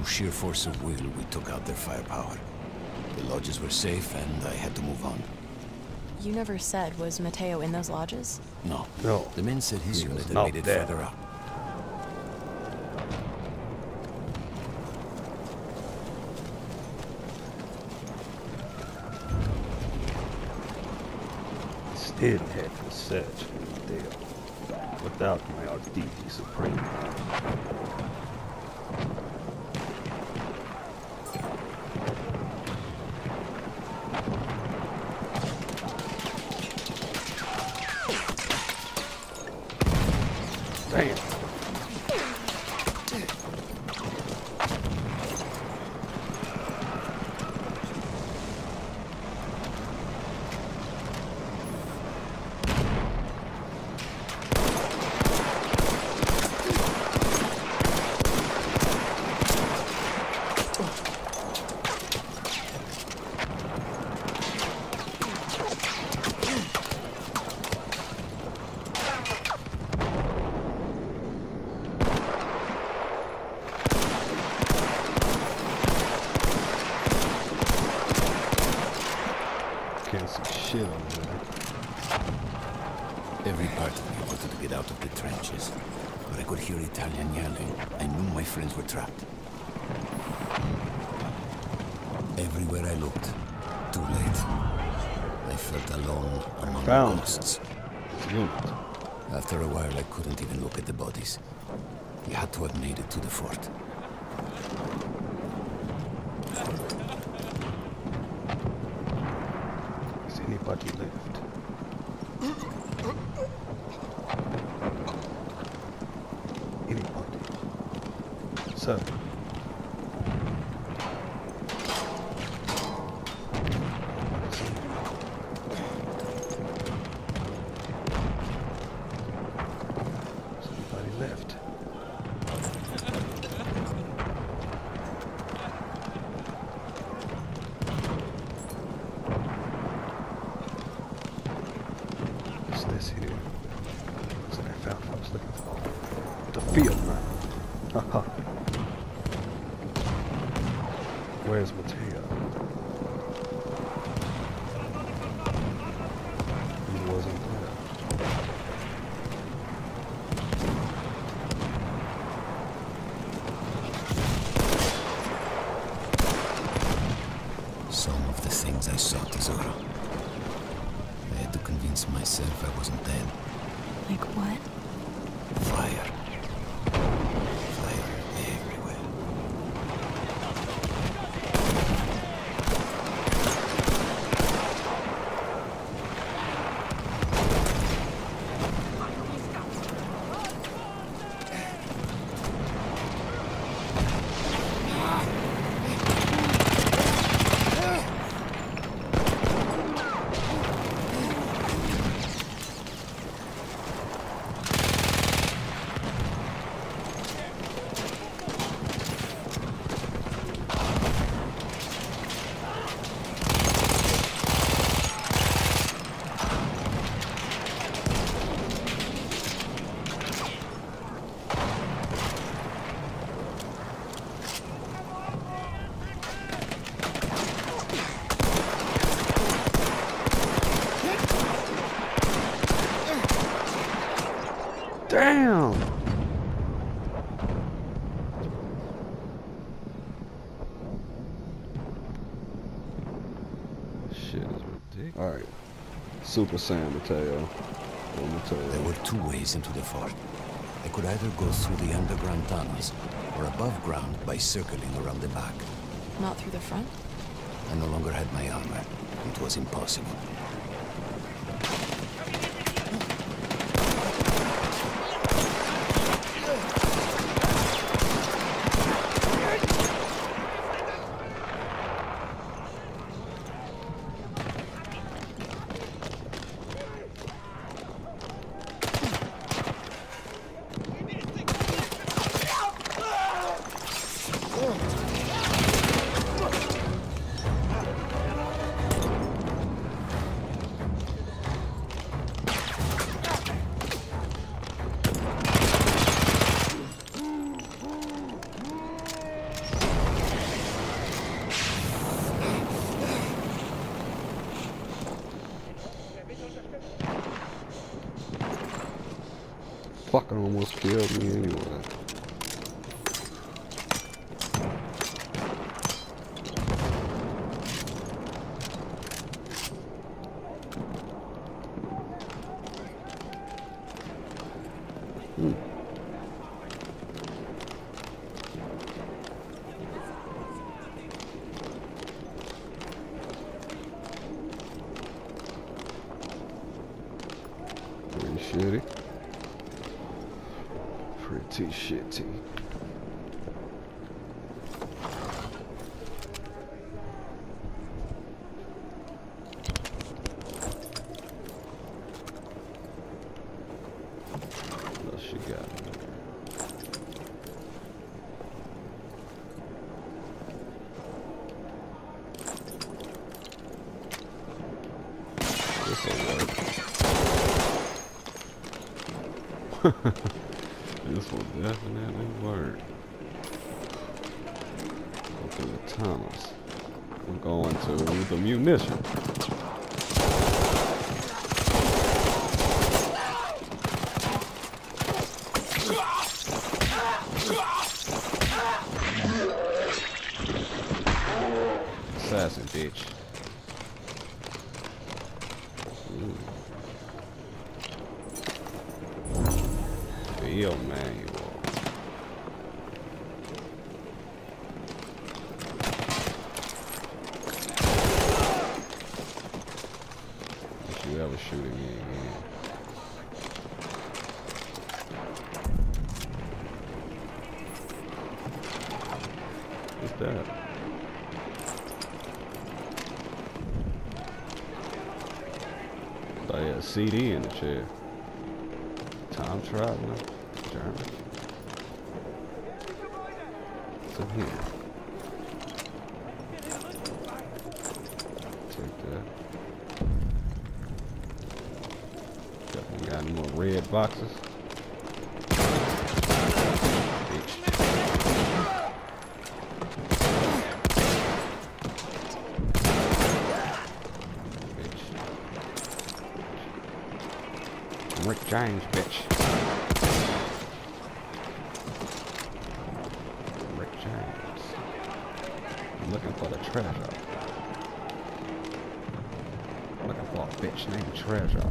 Through sheer force of will, we took out their firepower. The lodges were safe, and I had to move on. You never said, was Matteo in those lodges? No. No. The men said his He unit was had not made it there. further up. Still had to search for Matteo without my Arditi Supreme. Damn. Can't see shit over there. Every part of me wanted to get out of the trenches, but I could hear Italian yelling. I knew my friends were trapped. Everywhere I looked, too late. I felt alone among Found. ghosts. Unit. I couldn't even look at the bodies. He had to have made it to the fort. Is anybody left? Anybody? Sir. Shit is ridiculous. Alright. Super Saiyan Matteo. Or Matteo. There were two ways into the fort. I could either go through the underground tunnels or above ground by circling around the back. Not through the front? I no longer had my armor. It was impossible. Almost killed me anyway. Pretty shitty. Pretty shitty. What else she got in there? This'll work. This will definitely work. Go through the tunnels. We're going to the munition. Assassin, bitch. Field manual. If you ever shoot at me again. What's that? Oh yeah, CD in the chair. Time traveler. German. What's in here? Take that. Definitely got any more red boxes. Bitch. Bitch. Rick James, bitch. Rick James. I'm looking for the treasure. I'm looking for a bitch named Treasure.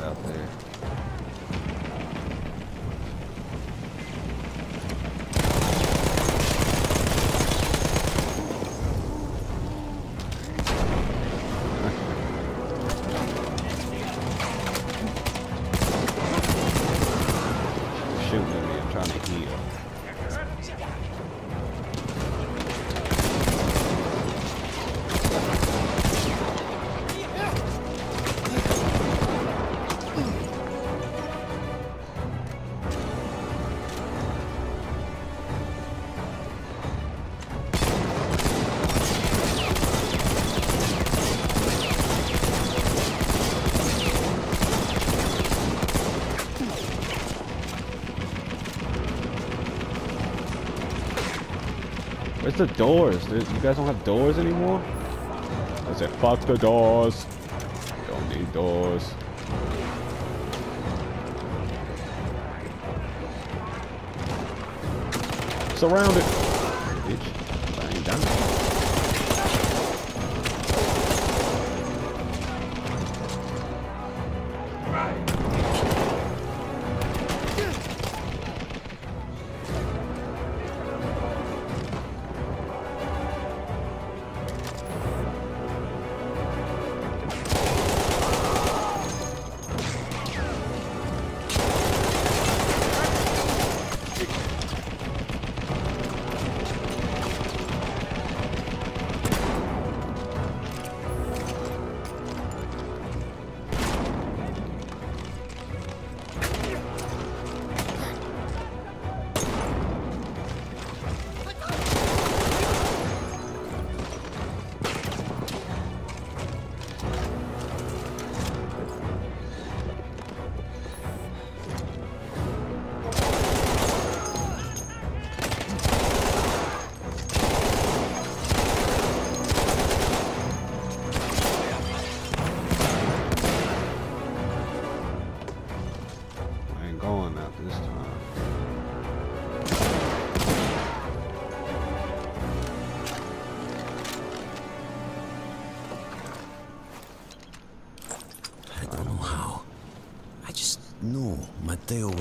out there. Where's the doors? You guys don't have doors anymore? I said, fuck the doors. Don't need doors. Surround it.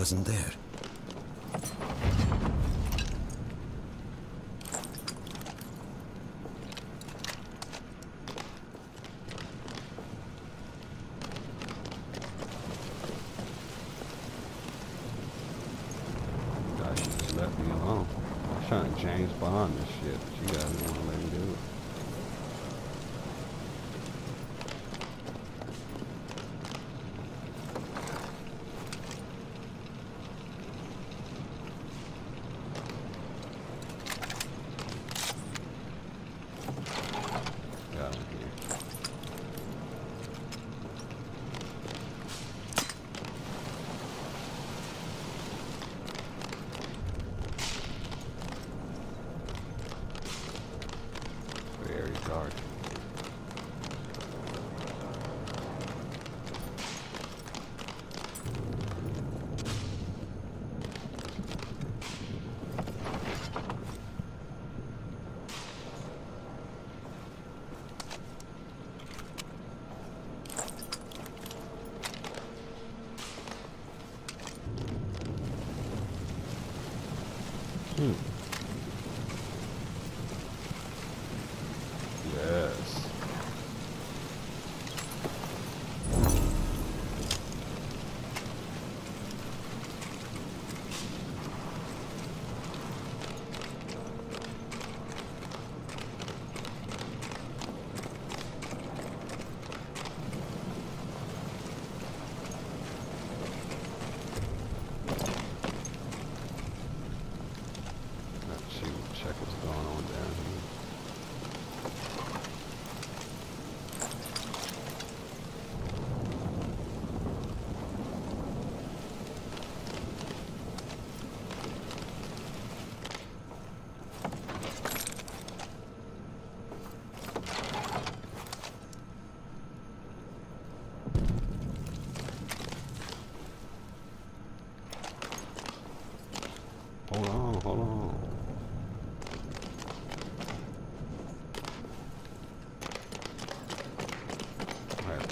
Wasn't there. She just left me alone. I'm trying to James Bond this shit. She doesn't want to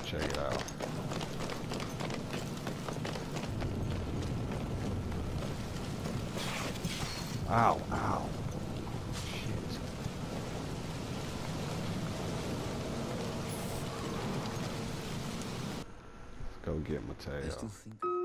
check it out. Ow, ow. Shit. Let's go get Matteo.